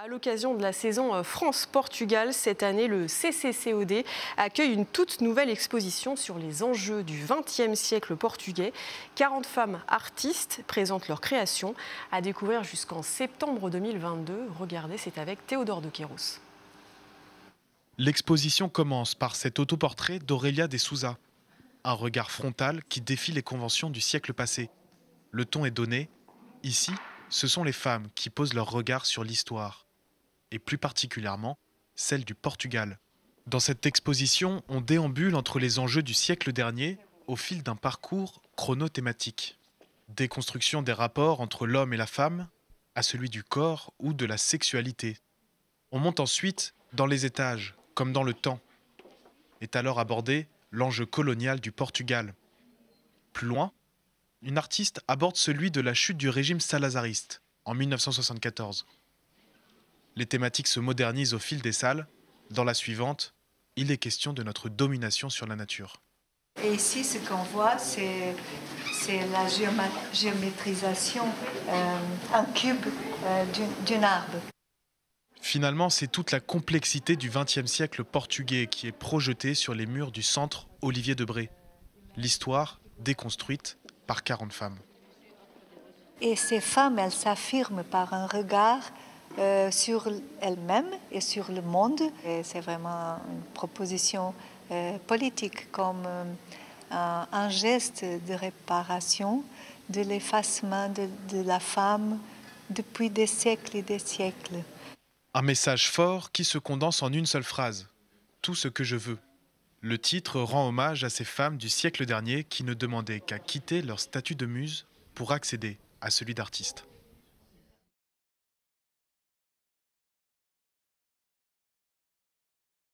À l'occasion de la saison euh, France-Portugal, cette année, le CCCOD accueille une toute nouvelle exposition sur les enjeux du XXe siècle portugais. 40 femmes artistes présentent leurs créations à découvrir jusqu'en septembre 2022. Regardez, c'est avec Théodore de Queiroz. L'exposition commence par cet autoportrait d'Aurélia de Souza. Un regard frontal qui défie les conventions du siècle passé. Le ton est donné. Ici, ce sont les femmes qui posent leur regard sur l'histoire et plus particulièrement celle du Portugal. Dans cette exposition, on déambule entre les enjeux du siècle dernier au fil d'un parcours chronothématique. Déconstruction des rapports entre l'homme et la femme, à celui du corps ou de la sexualité. On monte ensuite dans les étages, comme dans le temps. Est alors abordé l'enjeu colonial du Portugal. Plus loin, une artiste aborde celui de la chute du régime salazariste en 1974. Les thématiques se modernisent au fil des salles. Dans la suivante, il est question de notre domination sur la nature. Et ici, ce qu'on voit, c'est, la géométrisation euh, en cube euh, d'un arbre. Finalement, c'est toute la complexité du XXe siècle portugais qui est projetée sur les murs du centre Olivier Debré. L'histoire déconstruite par 40 femmes. Et ces femmes, elles s'affirment par un regard euh, sur elle-même et sur le monde. C'est vraiment une proposition euh, politique comme euh, un, geste de réparation de l'effacement de, de la femme depuis des siècles et des siècles. Un message fort qui se condense en une seule phrase. Tout ce que je veux. Le titre rend hommage à ces femmes du siècle dernier qui ne demandaient qu'à quitter leur statut de muse pour accéder à celui d'artiste.